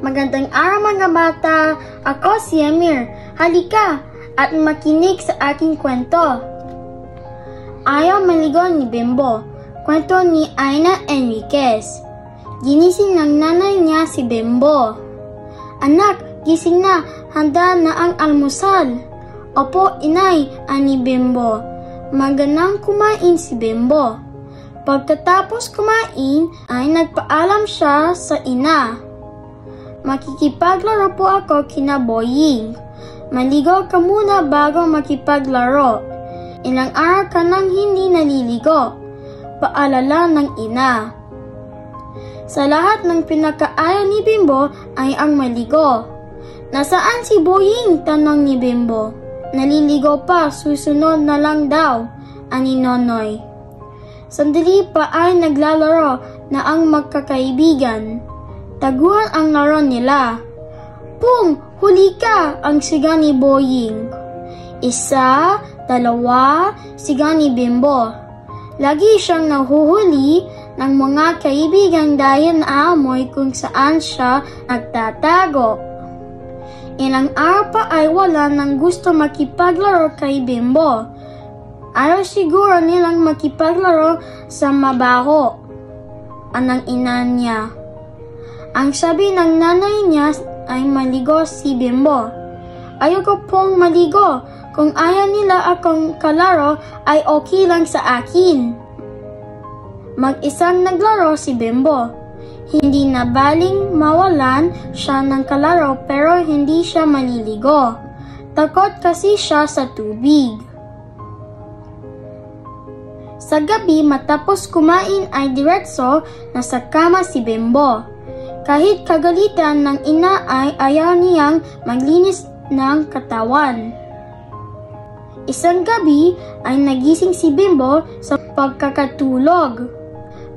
Magandang araw mga bata! Ako si Amir. Halika at makinig sa aking kwento. Ayaw maligo ni Bimbo. Kwento ni Aina Enriquez. Ginising ng nanay niya si Bimbo. Anak, gising na. Handa na ang almusal. Opo, inay, ani Bimbo. Maganang kumain si Bimbo. Pagkatapos kumain ay nagpaalam siya sa ina. Makikipaglaro po ako kina Boying. Maligo ka muna bago makipaglaro. Ilang araw ka nang hindi naliligo. Paalala ng ina. Sa lahat ng pinakaayaw ni Bimbo ay ang maligo. Nasaan si Boying? Tanong ni Bimbo. Naliligo pa, susunod na lang daw, ani Nonoy. Sandali pa ay naglalaro na ang magkakaibigan. Taguan ang laro nila. Pum! Huli ka! Ang siga ni Boying. Isa, dalawa, siga ni Bimbo. Lagi siyang nahuhuli ng mga kaibigan dahil naamoy kung saan siya nagtatago. Ilang araw pa ay wala nang gusto makipaglaro kay Bimbo. Ayaw siguro nilang makipaglaro sa mabaho. Anang ina niya. Ang sabi ng nanay niya ay maligo si Bimbo. Ayoko pong maligo. Kung ayaw nila akong kalaro ay okay lang sa akin. Mag-isang naglaro si Bimbo. Hindi na baling mawalan siya ng kalaro pero hindi siya maliligo. Takot kasi siya sa tubig. Sa gabi matapos kumain ay diretso na sa kama si Bimbo. Kahit kagalitan ng ina ay ayaw niyang maglinis ng katawan. Isang gabi ay nagising si Bimbo sa pagkakatulog.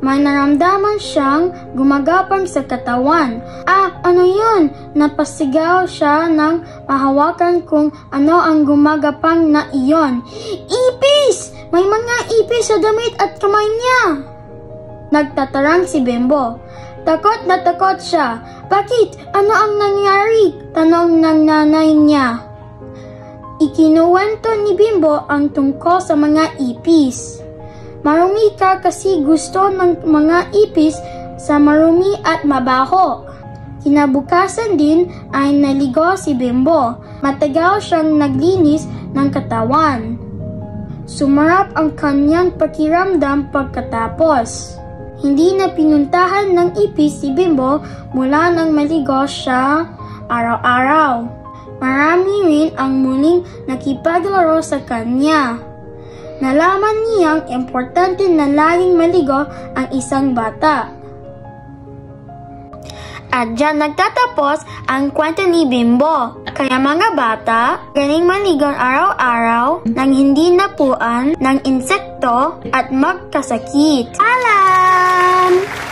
May naramdaman siyang gumagapang sa katawan. Ah, ano yun? Napasigaw siya nang mahawakan kung ano ang gumagapang na iyon. Ipis! May mga ipis sa damit at kamay niya! Nagtatarang si Bimbo. Takot na takot siya. Bakit? Ano ang nangyari? Tanong ng nanay niya. Ikinuwento ni Bimbo ang tungkol sa mga ipis. Marumi ka kasi gusto ng mga ipis sa marumi at mabaho. Kinabukasan din ay naligo si Bimbo. Matagal siyang naglinis ng katawan. Sumarap ang kanyang pakiramdam pagkatapos. Hindi na pinuntahan ng ipis si Bimbo mula nang maligo siya araw-araw. Marami rin ang muling nakipaglaro sa kanya. Nalaman niyang importante na laging maligo ang isang bata. At dyan nagtatapos ang kwento ni Bimbo. Kaya mga bata, galing maligon araw-araw nang hindi napuan ng insekto at magkasakit. Alam!